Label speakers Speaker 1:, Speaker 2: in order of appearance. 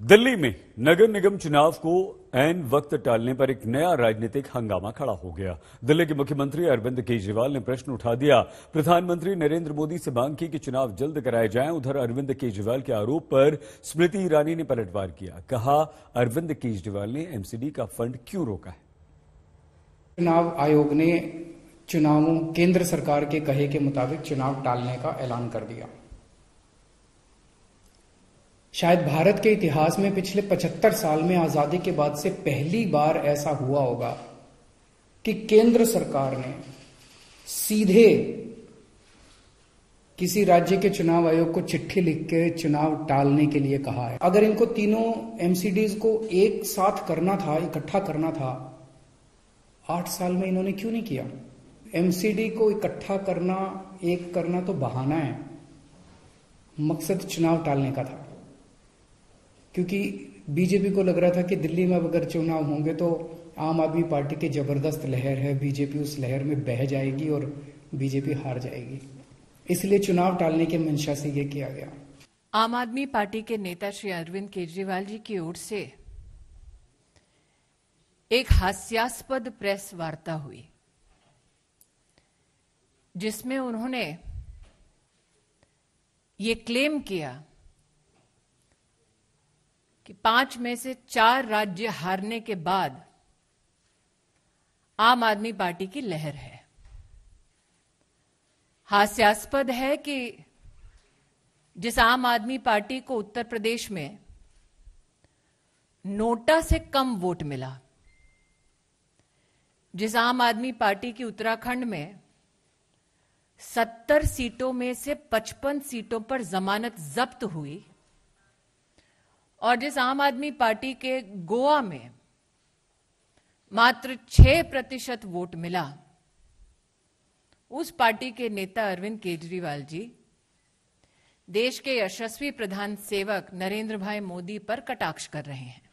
Speaker 1: दिल्ली में नगर निगम चुनाव को एन वक्त टालने पर एक नया राजनीतिक हंगामा खड़ा हो गया। दिल्ली के मुख्यमंत्री अरविंद केजरीवाल ने प्रश्न उठा दिया। प्रधानमंत्री नरेंद्र मोदी से मांग की कि चुनाव जल्द कराए जाएँ। उधर अरविंद केजरीवाल के आरोप पर स्मृति ईरानी ने पलटवार किया। कहा, अरविंद केजरीवाल ने एमसीडी का फंड क्यों रोका है?
Speaker 2: चुनाव आयोग ने चुनावों, केंद्र सरकार के कहे के मुताबिक चुनाव टालने का ऐलान कर दिया। शायद भारत के इतिहास में पिछले 75 साल में आज़ादी के बाद से पहली बार ऐसा हुआ होगा कि केंद्र सरकार ने सीधे किसी राज्य के चुनाव आयोग को चिट्ठी लिख के चुनाव टालने के लिए कहा है। अगर इनको तीनों एमसीडीज को एक साथ करना था, इकट्ठा करना था, आठ साल में इन्होंने क्यों नहीं किया? एमसीडी को इकट्ठा करना, एक करना तो बहाना है। मकसद चुनाव टालने का था। क्योंकि बीजेपी को लग रहा था कि दिल्ली में अब अगर चुनाव होंगे तो आम आदमी पार्टी की ज़बरदस्त लहर है, बीजेपी उस लहर में बह जाएगी और बीजेपी हार जाएगी। इसलिए चुनाव टालने के मंशा से यह किया गया।
Speaker 3: आम आदमी पार्टी के नेता श्री अरविंद केजरीवाल जी की ओर से एक हास्यास्पद प्रेस वार्ता हुई, जिसमें उन्होंने ये क्लेम किया कि पाँच में से चार राज्य हारने के बाद आम आदमी पार्टी की लहर है। हास्यास्पद है कि जिस आम आदमी पार्टी को उत्तर प्रदेश में नोटा से कम वोट मिला, जिस आम आदमी पार्टी की उत्तराखंड में सत्तर सीटों में से पचपन सीटों पर जमानत जब्त हुई और जिस आम आदमी पार्टी के गोवा में मात्र छह प्रतिशत वोट मिला, उस पार्टी के नेता अरविंद केजरीवाल जी, देश के यशस्वी प्रधान सेवक नरेंद्र भाई मोदी पर कटाक्ष कर रहे हैं।